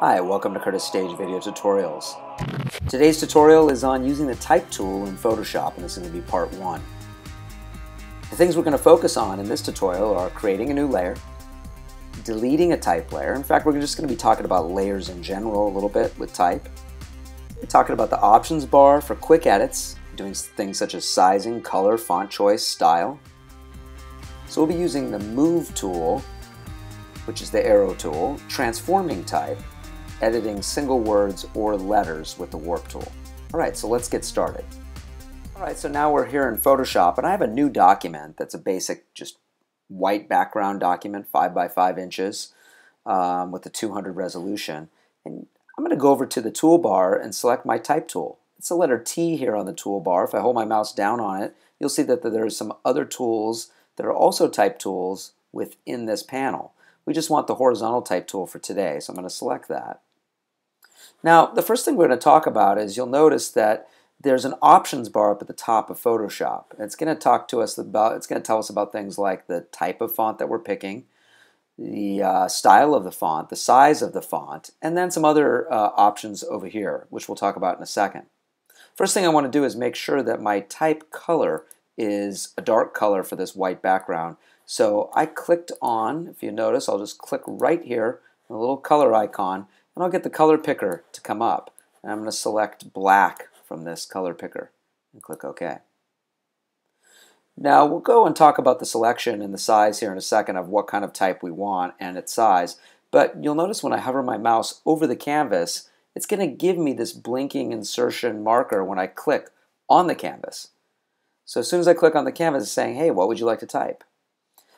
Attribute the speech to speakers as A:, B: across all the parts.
A: Hi, welcome to Curtis Stage Video Tutorials. Today's tutorial is on using the type tool in Photoshop, and is going to be part one. The things we're going to focus on in this tutorial are creating a new layer, deleting a type layer. In fact, we're just going to be talking about layers in general a little bit with type. We're talking about the options bar for quick edits, doing things such as sizing, color, font choice, style. So we'll be using the Move tool, which is the arrow tool, transforming type, editing single words or letters with the Warp tool. All right, so let's get started. All right, so now we're here in Photoshop, and I have a new document that's a basic, just white background document, 5 by 5 inches, um, with a 200 resolution. And I'm going to go over to the toolbar and select my type tool. It's the letter T here on the toolbar. If I hold my mouse down on it, you'll see that there are some other tools that are also type tools within this panel. We just want the horizontal type tool for today, so I'm going to select that. Now, the first thing we're going to talk about is you'll notice that there's an options bar up at the top of Photoshop. It's going to talk to us about, it's going to tell us about things like the type of font that we're picking, the uh, style of the font, the size of the font, and then some other uh, options over here, which we'll talk about in a second. First thing I want to do is make sure that my type color is a dark color for this white background. So I clicked on, if you notice, I'll just click right here, the little color icon, and I'll get the color picker to come up. And I'm going to select black from this color picker and click OK. Now we'll go and talk about the selection and the size here in a second of what kind of type we want and its size. But you'll notice when I hover my mouse over the canvas, it's going to give me this blinking insertion marker when I click on the canvas. So as soon as I click on the canvas, it's saying, hey, what would you like to type?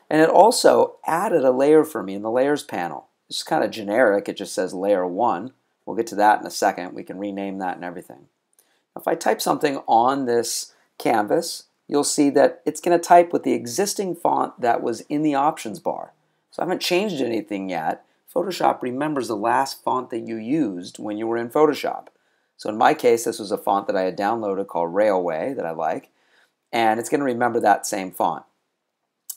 A: And it also added a layer for me in the Layers panel. It's kind of generic. It just says layer 1. We'll get to that in a second. We can rename that and everything. If I type something on this canvas, you'll see that it's going to type with the existing font that was in the options bar. So I haven't changed anything yet. Photoshop remembers the last font that you used when you were in Photoshop. So in my case, this was a font that I had downloaded called Raleway that I like, and it's going to remember that same font.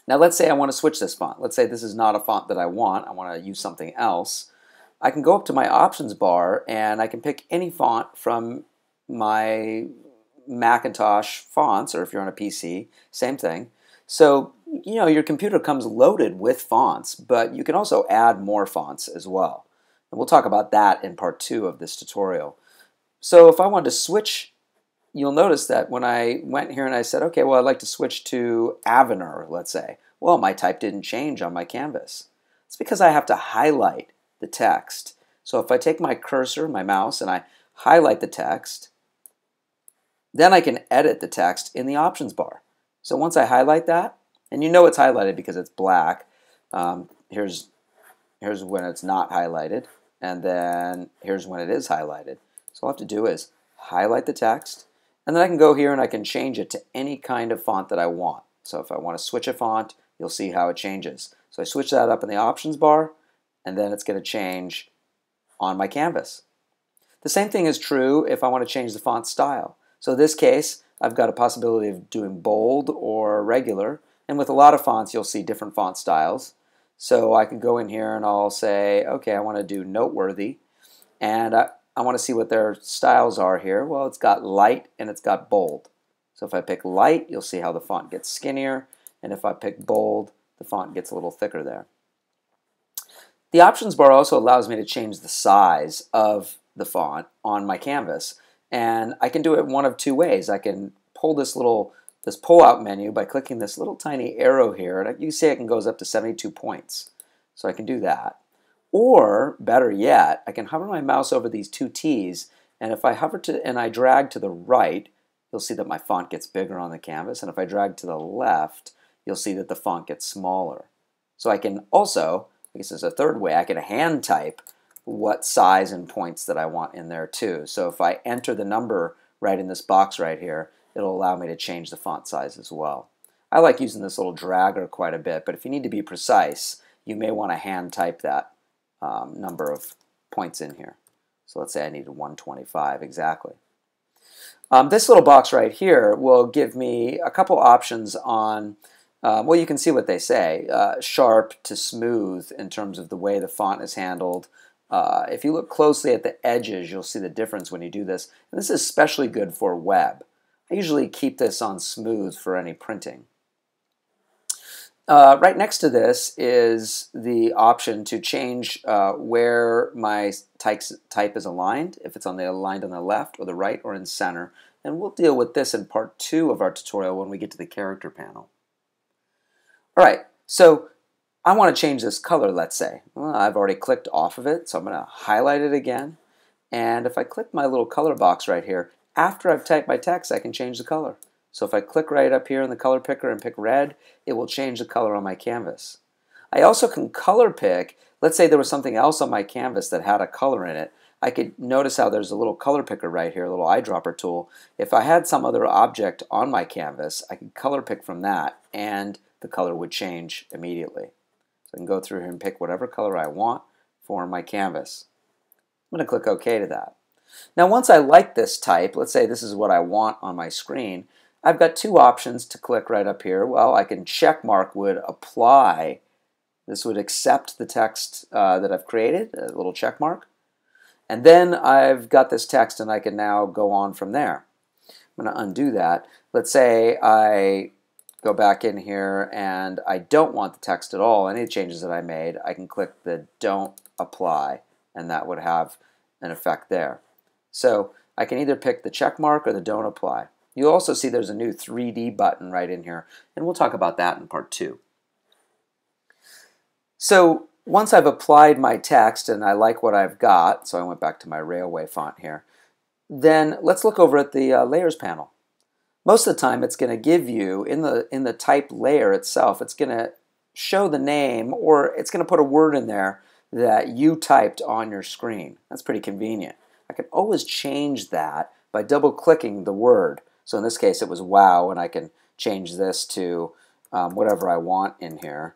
A: Now let's say I want to switch this font. Let's say this is not a font that I want. I want to use something else. I can go up to my options bar and I can pick any font from my Macintosh fonts, or if you're on a PC, same thing. So, you know, your computer comes loaded with fonts, but you can also add more fonts as well. And we'll talk about that in part two of this tutorial. So if I wanted to switch you'll notice that when I went here and I said, okay, well, I'd like to switch to Avenir, let's say. Well, my type didn't change on my canvas. It's because I have to highlight the text. So if I take my cursor, my mouse, and I highlight the text, then I can edit the text in the options bar. So once I highlight that, and you know it's highlighted because it's black, um, here's, here's when it's not highlighted, and then here's when it is highlighted. So all I have to do is highlight the text, and then I can go here and I can change it to any kind of font that I want. So if I want to switch a font, you'll see how it changes. So I switch that up in the options bar, and then it's going to change on my canvas. The same thing is true if I want to change the font style. So in this case, I've got a possibility of doing bold or regular, and with a lot of fonts, you'll see different font styles. So I can go in here and I'll say, okay, I want to do noteworthy, and I, I want to see what their styles are here. Well, it's got light and it's got bold. So if I pick light, you'll see how the font gets skinnier. And if I pick bold, the font gets a little thicker there. The options bar also allows me to change the size of the font on my canvas. And I can do it one of two ways. I can pull this little this pull-out menu by clicking this little tiny arrow here. And you see it can goes up to 72 points. So I can do that. Or better yet, I can hover my mouse over these two T's, and if I hover to and I drag to the right, you'll see that my font gets bigger on the canvas, and if I drag to the left, you'll see that the font gets smaller. So I can also, I guess there's a third way, I can hand type what size and points that I want in there too. So if I enter the number right in this box right here, it'll allow me to change the font size as well. I like using this little dragger quite a bit, but if you need to be precise, you may want to hand type that um, number of points in here. So let's say I needed 125 exactly. Um, this little box right here will give me a couple options on, uh, well, you can see what they say, uh, sharp to smooth in terms of the way the font is handled, uh, if you look closely at the edges, you'll see the difference when you do this. And this is especially good for web. I usually keep this on smooth for any printing. Uh, right next to this is the option to change uh, where my type is aligned, if it's on the aligned on the left or the right or in center. And we'll deal with this in part two of our tutorial when we get to the character panel. All right, so I want to change this color, let's say. Well, I've already clicked off of it, so I'm going to highlight it again. And if I click my little color box right here, after I've typed my text, I can change the color. So if I click right up here in the color picker and pick red, it will change the color on my canvas. I also can color pick, let's say there was something else on my canvas that had a color in it. I could notice how there's a little color picker right here, a little eyedropper tool. If I had some other object on my canvas, I could color pick from that and the color would change immediately. So I can go through here and pick whatever color I want for my canvas. I'm going to click OK to that. Now once I like this type, let's say this is what I want on my screen, I've got two options to click right up here. Well, I can check mark would apply. This would accept the text uh, that I've created, a little check mark. And then I've got this text and I can now go on from there. I'm going to undo that. Let's say I go back in here and I don't want the text at all, any changes that I made, I can click the don't apply and that would have an effect there. So I can either pick the check mark or the don't apply. You'll also see there's a new 3D button right in here and we'll talk about that in part two. So once I've applied my text and I like what I've got, so I went back to my Raleway font here, then let's look over at the uh, layers panel. Most of the time it's going to give you in the in the type layer itself it's going to show the name or it's going to put a word in there that you typed on your screen. That's pretty convenient. I can always change that by double clicking the word so in this case it was wow and I can change this to um, whatever I want in here.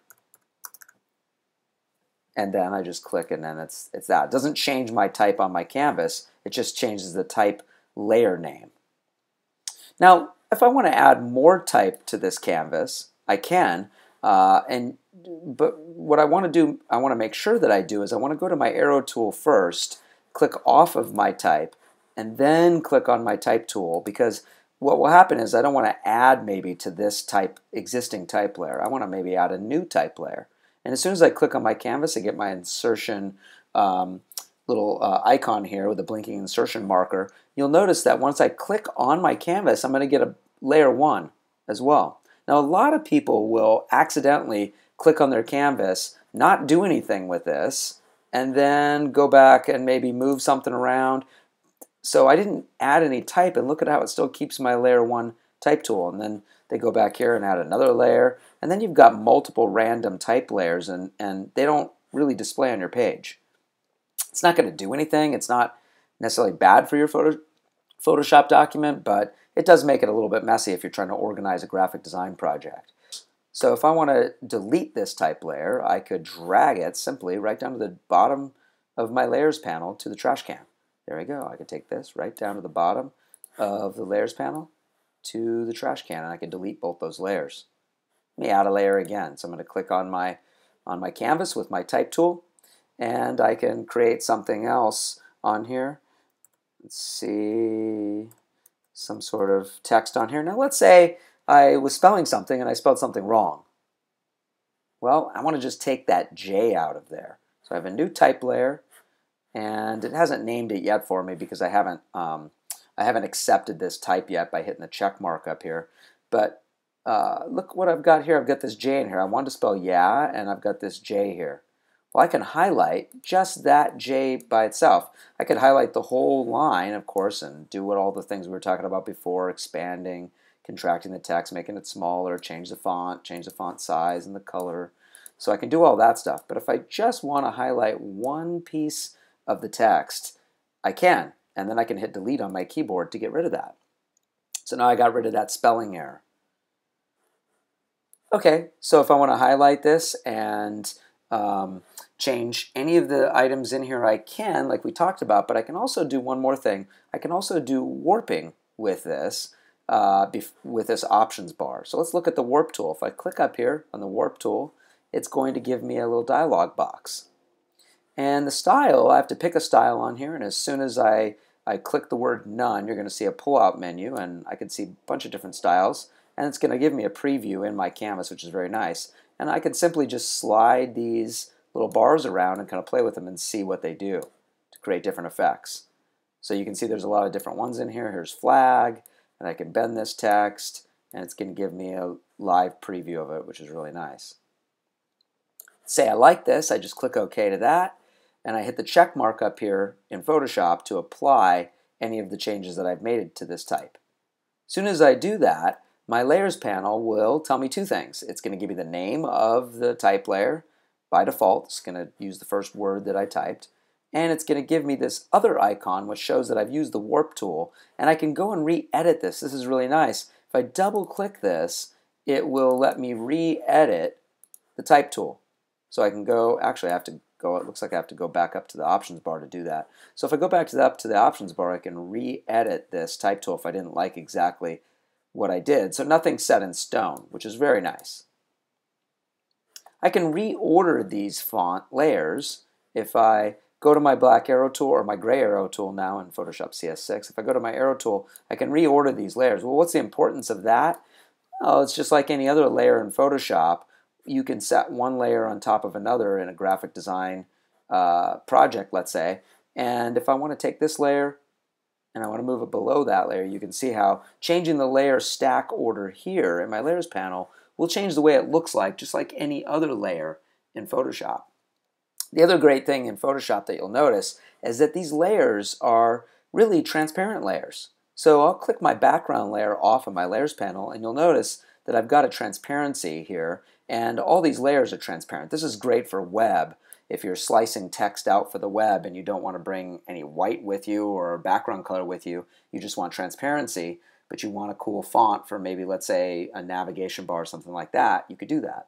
A: And then I just click and then it's it's that it doesn't change my type on my canvas. It just changes the type layer name. Now if I want to add more type to this canvas, I can. Uh, and but what I want to do, I want to make sure that I do is I want to go to my arrow tool first, click off of my type, and then click on my type tool because what will happen is I don't want to add maybe to this type existing type layer. I want to maybe add a new type layer. And as soon as I click on my canvas, I get my insertion um, little uh, icon here with a blinking insertion marker, you'll notice that once I click on my canvas, I'm going to get a layer 1 as well. Now, a lot of people will accidentally click on their canvas, not do anything with this, and then go back and maybe move something around. So I didn't add any type, and look at how it still keeps my layer 1 type tool. And then they go back here and add another layer, and then you've got multiple random type layers, and, and they don't really display on your page. It's not going to do anything. It's not necessarily bad for your photo, Photoshop document, but it does make it a little bit messy if you're trying to organize a graphic design project. So if I want to delete this type layer, I could drag it simply right down to the bottom of my layers panel to the trash can. There we go. I can take this right down to the bottom of the layers panel to the trash can and I can delete both those layers. Let me add a layer again. So I'm going to click on my on my canvas with my type tool and I can create something else on here. Let's see, some sort of text on here. Now let's say I was spelling something and I spelled something wrong. Well, I want to just take that J out of there. So I have a new type layer, and it hasn't named it yet for me because I haven't um, I haven't accepted this type yet by hitting the check mark up here. But uh, look what I've got here. I've got this J in here. I want to spell yeah, and I've got this J here. Well, I can highlight just that J by itself. I could highlight the whole line, of course, and do what all the things we were talking about before, expanding, contracting the text, making it smaller, change the font, change the font size and the color. So I can do all that stuff. But if I just want to highlight one piece of the text, I can. And then I can hit delete on my keyboard to get rid of that. So now I got rid of that spelling error. Okay, so if I want to highlight this and um, change any of the items in here I can, like we talked about, but I can also do one more thing. I can also do warping with this, uh, with this options bar. So let's look at the warp tool. If I click up here on the warp tool, it's going to give me a little dialog box. And the style, I have to pick a style on here, and as soon as I, I click the word none, you're going to see a pull-out menu, and I can see a bunch of different styles, and it's going to give me a preview in my canvas, which is very nice. And I can simply just slide these little bars around and kind of play with them and see what they do to create different effects. So you can see there's a lot of different ones in here. Here's flag, and I can bend this text, and it's going to give me a live preview of it, which is really nice. Say I like this, I just click OK to that, and I hit the check mark up here in Photoshop to apply any of the changes that I've made to this type. As soon as I do that, my layers panel will tell me two things. It's going to give me the name of the type layer. By default, it's going to use the first word that I typed. And it's going to give me this other icon which shows that I've used the warp tool. And I can go and re-edit this. This is really nice. If I double click this, it will let me re-edit the type tool. So I can go, actually I have to go, it looks like I have to go back up to the options bar to do that. So if I go back to the, up to the options bar, I can re-edit this type tool if I didn't like exactly what I did. So nothing's set in stone, which is very nice. I can reorder these font layers if I go to my black arrow tool or my gray arrow tool now in Photoshop CS6. If I go to my arrow tool, I can reorder these layers. Well, what's the importance of that? Oh, it's just like any other layer in Photoshop you can set one layer on top of another in a graphic design uh, project, let's say. And if I want to take this layer and I want to move it below that layer, you can see how changing the layer stack order here in my layers panel will change the way it looks like, just like any other layer in Photoshop. The other great thing in Photoshop that you'll notice is that these layers are really transparent layers. So I'll click my background layer off of my layers panel and you'll notice that I've got a transparency here and all these layers are transparent. This is great for web. If you're slicing text out for the web and you don't want to bring any white with you or background color with you, you just want transparency, but you want a cool font for maybe, let's say, a navigation bar or something like that, you could do that.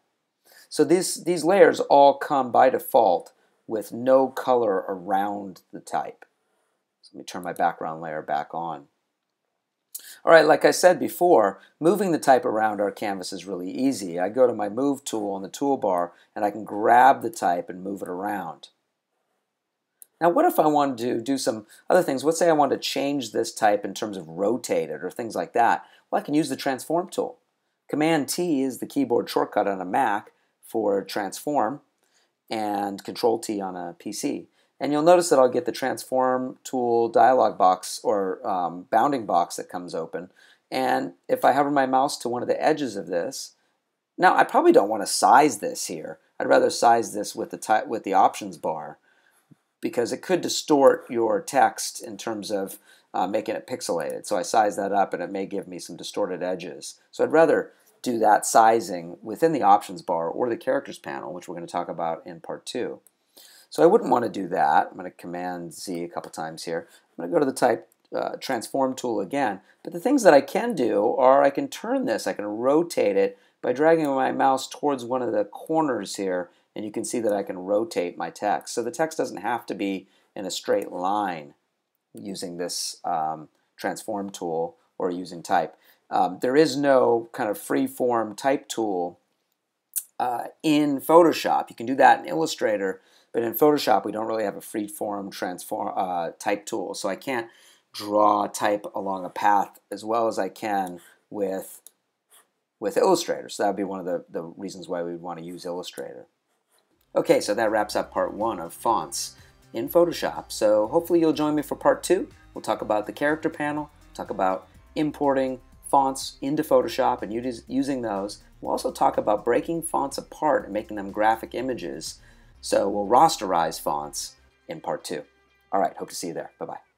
A: So these, these layers all come by default with no color around the type. So let me turn my background layer back on. All right, like I said before, moving the type around our canvas is really easy. I go to my Move tool on the toolbar, and I can grab the type and move it around. Now, what if I wanted to do some other things? Let's say I wanted to change this type in terms of rotate it or things like that. Well, I can use the Transform tool. Command-T is the keyboard shortcut on a Mac for transform, and Control-T on a PC. And you'll notice that I'll get the transform tool dialog box or um, bounding box that comes open. And if I hover my mouse to one of the edges of this, now I probably don't want to size this here. I'd rather size this with the, with the options bar because it could distort your text in terms of uh, making it pixelated. So I size that up and it may give me some distorted edges. So I'd rather do that sizing within the options bar or the characters panel, which we're going to talk about in part two. So I wouldn't want to do that. I'm going to Command Z a couple times here. I'm going to go to the type uh, transform tool again. But the things that I can do are I can turn this, I can rotate it by dragging my mouse towards one of the corners here and you can see that I can rotate my text. So the text doesn't have to be in a straight line using this um, transform tool or using type. Um, there is no kind of free form type tool uh, in Photoshop. You can do that in Illustrator, but in Photoshop, we don't really have a free-form transform uh, type tool, so I can't draw type along a path as well as I can with with Illustrator. So that would be one of the, the reasons why we would want to use Illustrator. Okay, so that wraps up part one of fonts in Photoshop. So hopefully you'll join me for part two. We'll talk about the character panel, talk about importing fonts into Photoshop and using those. We'll also talk about breaking fonts apart and making them graphic images so we'll rasterize fonts in part two. All right, hope to see you there. Bye-bye.